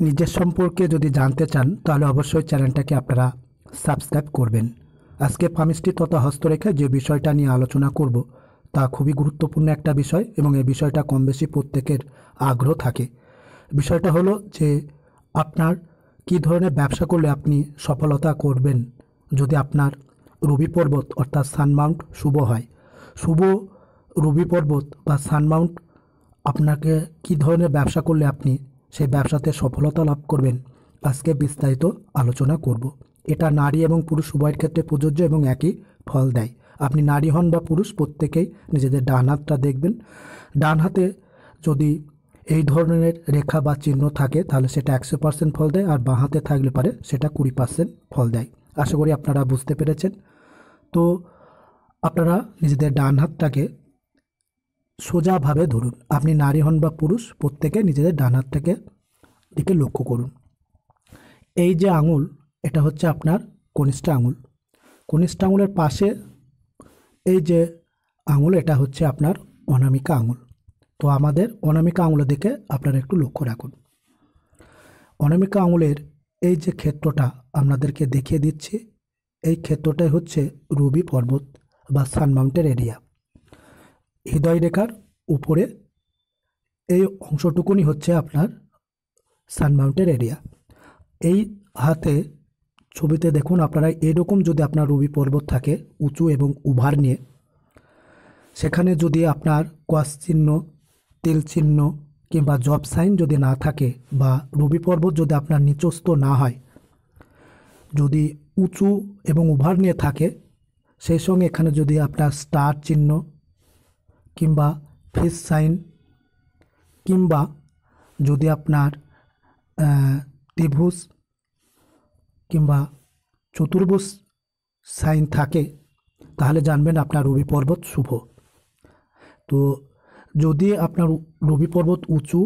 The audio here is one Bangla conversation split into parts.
নিজের সম্পর্কে যদি জানতে চান, তাহলে অবশ্যই চ্যানেলটাকে আপনারা সাবস্ক্রাইব করবেন। আজকে ফার্মিস্ট্রি তথা হস্তরেখা যে বিষয়টা নিয়ে আলোচনা করব, তা খুবই গুরুত্বপূর্ণ একটা বিষয় এবং এই বিষয়টা কম বেশি প্রত্যেকের আগ্রহ থাকে। বিষয়টা হলো যে আপনার কী ধরনের ব্যবসা করলে আপনি সফলতা করবেন যদি আপনার রবি পর্বত অর্থাৎ সানমাউন্ট শুভ হয়। শুভ রবি পর্বত বা সানমাউন্ট আপনাকে কী ধরনের ব্যবসা করলে আপনি সেই ব্যবসাতে সফলতা লাভ করবেন। আজকে বিস্তারিত আলোচনা করব। এটা নারী এবং পুরুষ উভয়ের ক্ষেত্রে প্রযোজ্য এবং একই ফল দেয়। আপনি নারী হন বা পুরুষ, প্রত্যেকেই নিজেদের ডান হাতটা দেখবেন। ডান হাতে যদি এই ধরনের রেখা বা চিহ্ন থাকে, তাহলে সেটা একশো পার্সেন্ট ফল দেয় আর বাঁ হাতে থাকলে পারে সেটা কুড়ি পার্সেন্ট ফল দেয়। আশা করি আপনারা বুঝতে পেরেছেন। তো আপনারা নিজেদের ডান হাতটাকে সোজাভাবে ধরুন, আপনি নারী হন বা পুরুষ, প্রত্যেকে নিজেদের ডান হাতটাকে দিকে লক্ষ্য করুন। এই যে আঙুল, এটা হচ্ছে আপনার কনিষ্ঠ আঙুল। কনিষ্ঠ আঙুলের পাশে এই যে আঙুল, এটা হচ্ছে আপনার অনামিকা আঙুল। তো আমাদের অনামিকা আঙুলের দিকে আপনারা একটু লক্ষ্য রাখুন। অনামিকা আঙুলের এই যে ক্ষেত্রটা আপনাদেরকে দেখিয়ে দিচ্ছি, এই ক্ষেত্রটাই হচ্ছে রুবি পর্বত বা সানমাউন্টের এরিয়া। হৃদয় রেখার উপরে এই অংশটুকুনি হচ্ছে আপনার সানমাউন্টের এরিয়া। এই হাতে ছবিতে দেখুন আপনারা এরকম যদি আপনার রবি পর্বত থাকে উঁচু এবং উভার নিয়ে, সেখানে যদি আপনার কোয়াস চিহ্ন, তেল চিহ্ন কিংবা জব সাইন যদি না থাকে বা রবি পর্বত যদি আপনার নিচস্ত না হয়, যদি উঁচু এবং উভার নিয়ে থাকে, সেই সঙ্গে এখানে যদি আপনার স্টার চিহ্ন কিংবা ফেস সাইন কিংবা যদি আপনার ত্রিভুজ কিংবা চতুর্ভুজ সাইন থাকে, তাহলে জানবেন আপনার রবি পর্বত শুভ। তো যদি আপনার রবি পর্বত উঁচু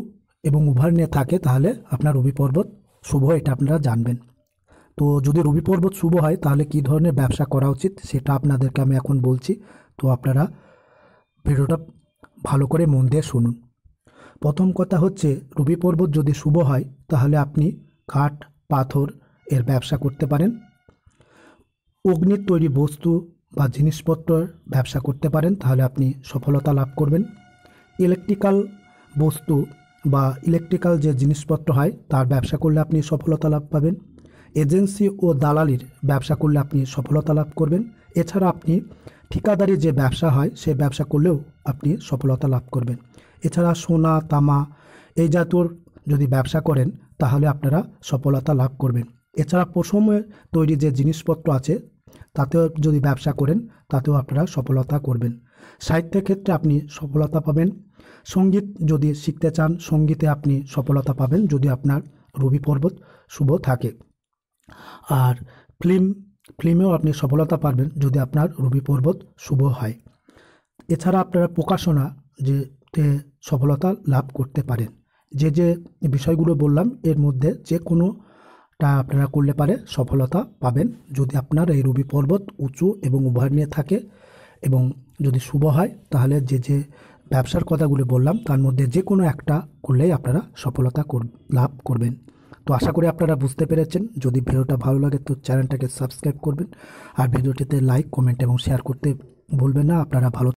এবং উভার নিয়ে থাকে, তাহলে আপনার রবি পর্বত শুভ, এটা আপনারা জানবেন। তো যদি রবি পর্বত শুভ হয়, তাহলে কী ধরনের ব্যবসা করা উচিত, সেটা আপনাদেরকে আমি এখন বলছি। তো আপনারা ভিডিওটা ভালো করে মন দিয়ে শুনুন। প্রথম কথা হচ্ছে, রবি পর্বত যদি শুভ হয়, তাহলে আপনি কাঠ, পাথর এর ব্যবসা করতে পারেন। অগ্নির তৈরি বস্তু বা জিনিসপত্রের ব্যবসা করতে পারেন, তাহলে আপনি সফলতা লাভ করবেন। ইলেকট্রিক্যাল বস্তু বা ইলেকট্রিক্যাল যে জিনিসপত্র হয়, তার ব্যবসা করলে আপনি সফলতা লাভ পাবেন। এজেন্সি ও দালালির ব্যবসা করলে আপনি সফলতা লাভ করবেন। এছাড়া আপনি ঠিকাদারি যে ব্যবসা হয় সেই ব্যবসা করলেও আপনি সফলতা লাভ করবেন। এছাড়া সোনা, তামা এই জাতীয় যদি ব্যবসা করেন, তাহলে আপনারা সফলতা লাভ করবেন। এছাড়া পশমের তৈরি যে জিনিসপত্র আছে, তাতেও যদি ব্যবসা করেন, তাতেও আপনারা সফলতা করবেন। সাহিত্যের ক্ষেত্রে আপনি সফলতা পাবেন। সংগীত যদি শিখতে চান, সঙ্গীতে আপনি সফলতা পাবেন, যদি আপনার রবি পর্বত শুভ থাকে। আর ফিল্ম, ফিল্মেও আপনি সফলতা পাবেন যদি আপনার রবি পর্বত শুভ হয়। এছাড়া আপনারা প্রকাশনা যেতে সফলতা লাভ করতে পারেন। যে যে বিষয়গুলো বললাম, এর মধ্যে যে কোনোটা আপনারা করলে পারে সফলতা পাবেন। যদি আপনার এই রবি পর্বত উঁচু এবং উভয় নিয়ে থাকে এবং যদি শুভ হয়, তাহলে যে যে ব্যবসার কথাগুলো বললাম, তার মধ্যে যে কোনো একটা করলেই আপনারা সফলতা লাভ করবেন। তো আশা করি আপনারা বুঝতে পেরেছেন। যদি ভিডিওটা ভালো লাগে তো চ্যানেলটাকে সাবস্ক্রাইব করবেন। আর ভিডিওটিতে লাইক, কমেন্ট এবং শেয়ার করতে ভুলবেন না। আপনারা ভালো